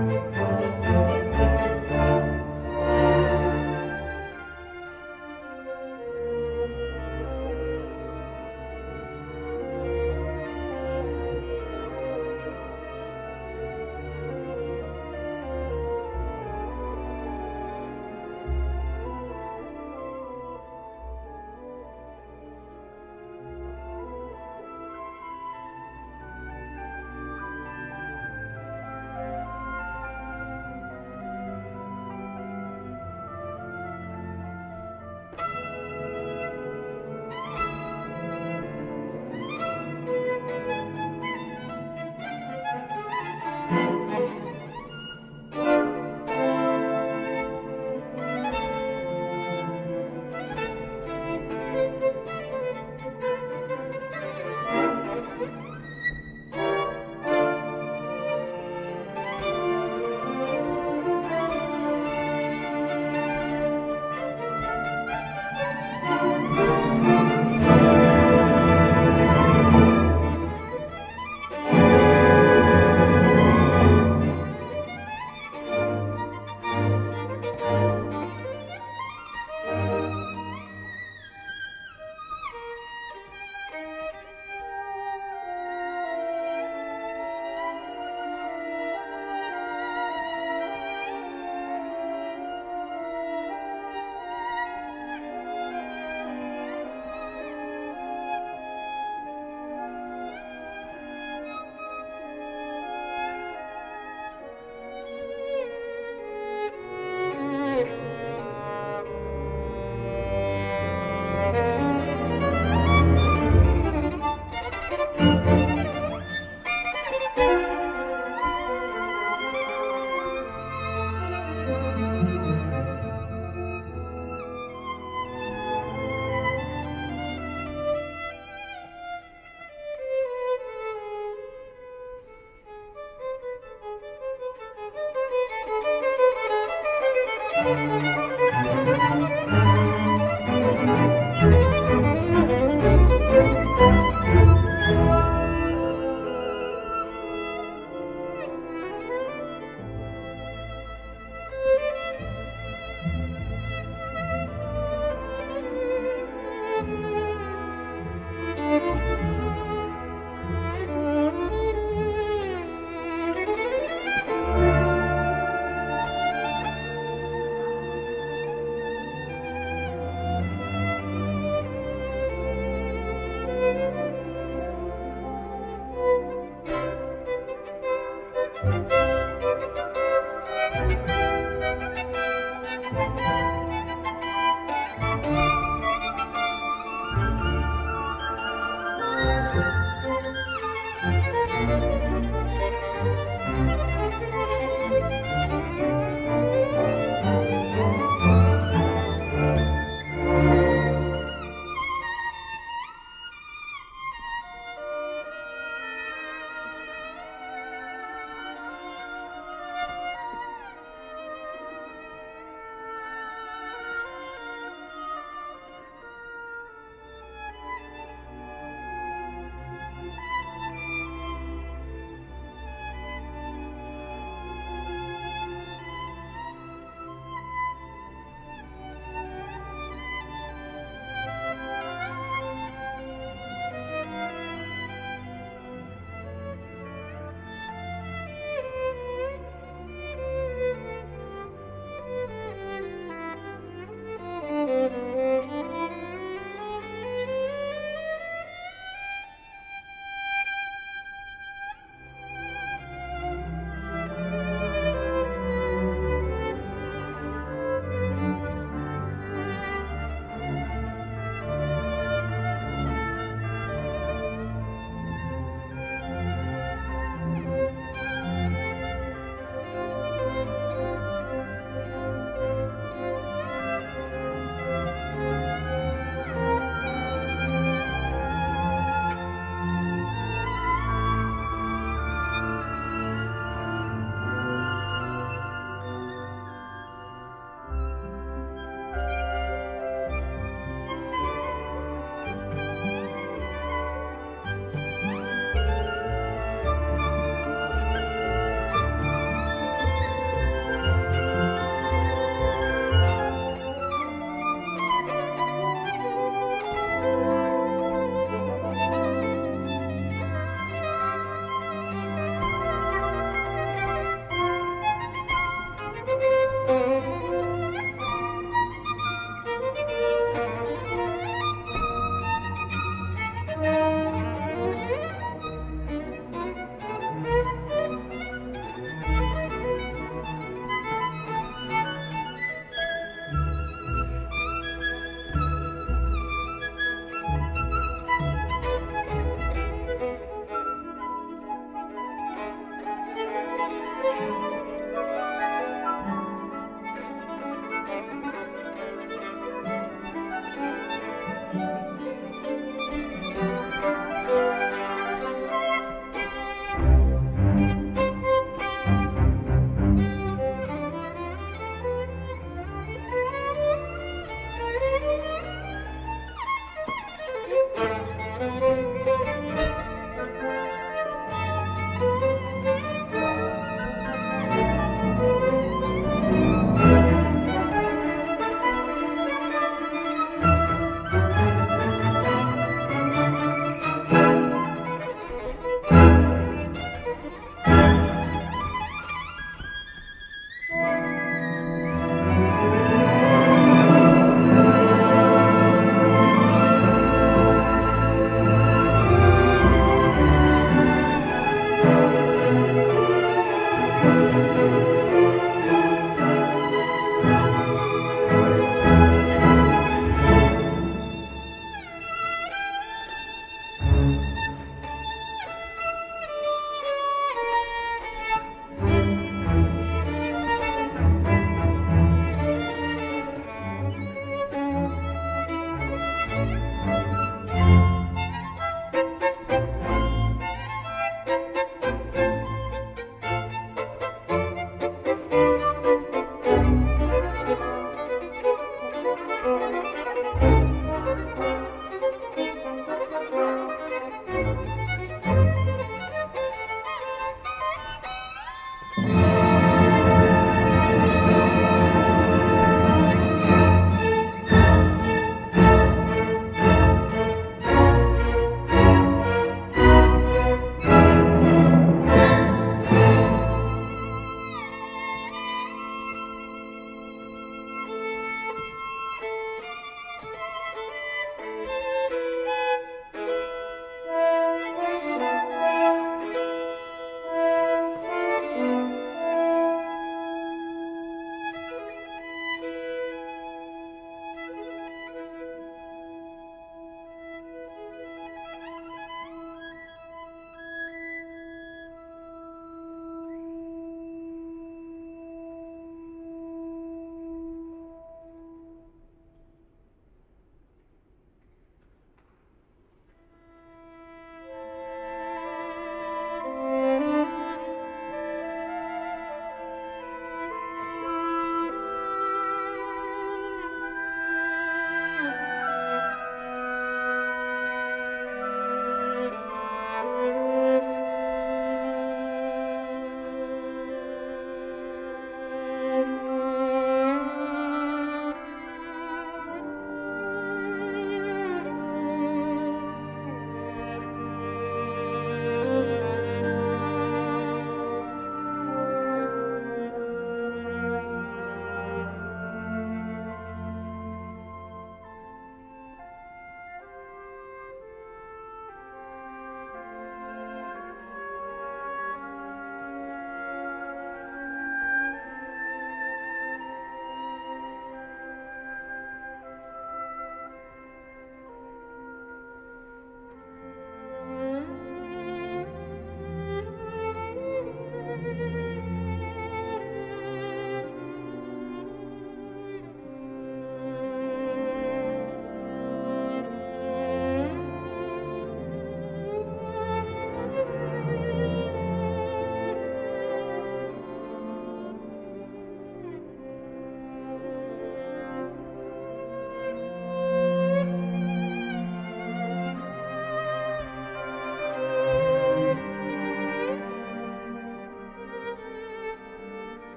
Música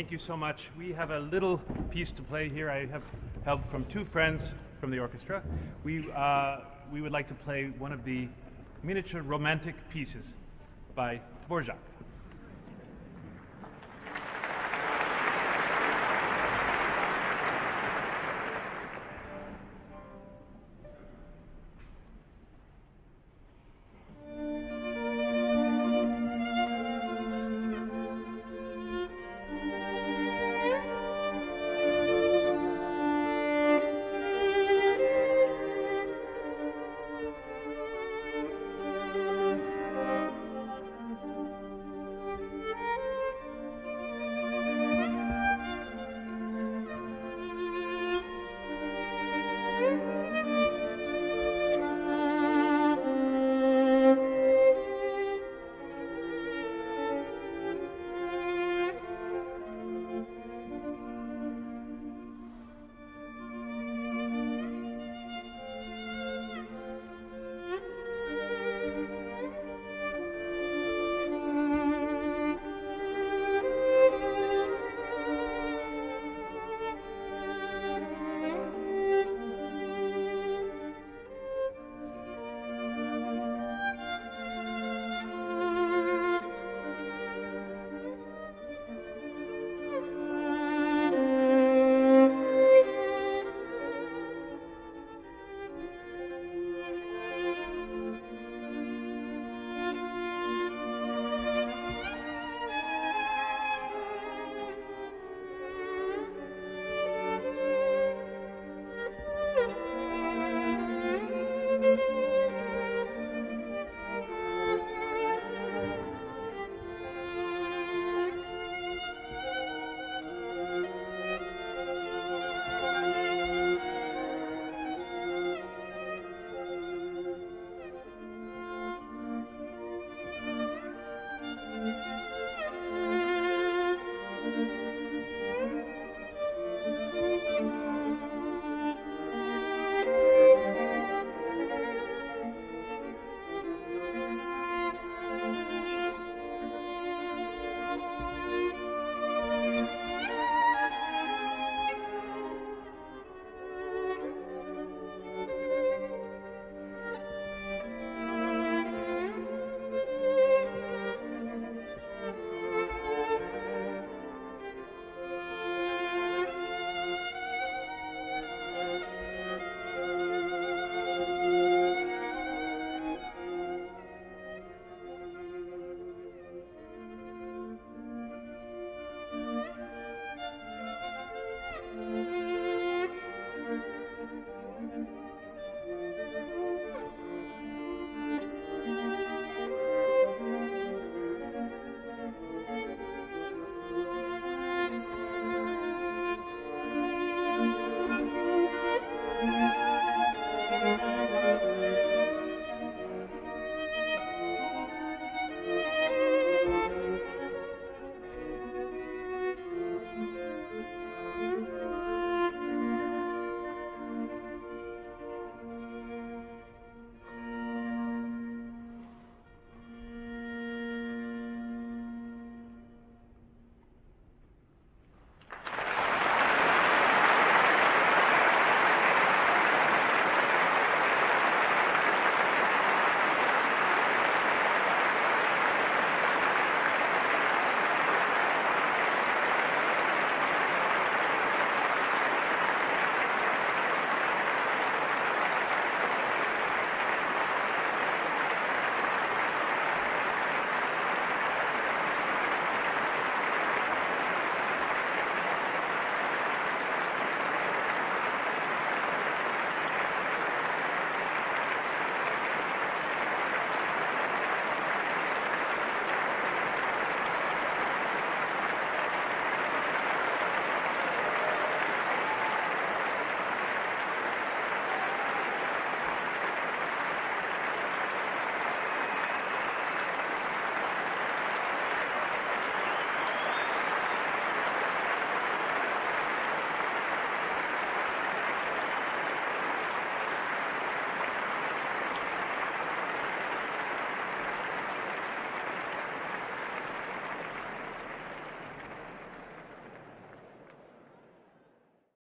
Thank you so much. We have a little piece to play here. I have help from two friends from the orchestra. We, uh, we would like to play one of the miniature romantic pieces by Dvorak.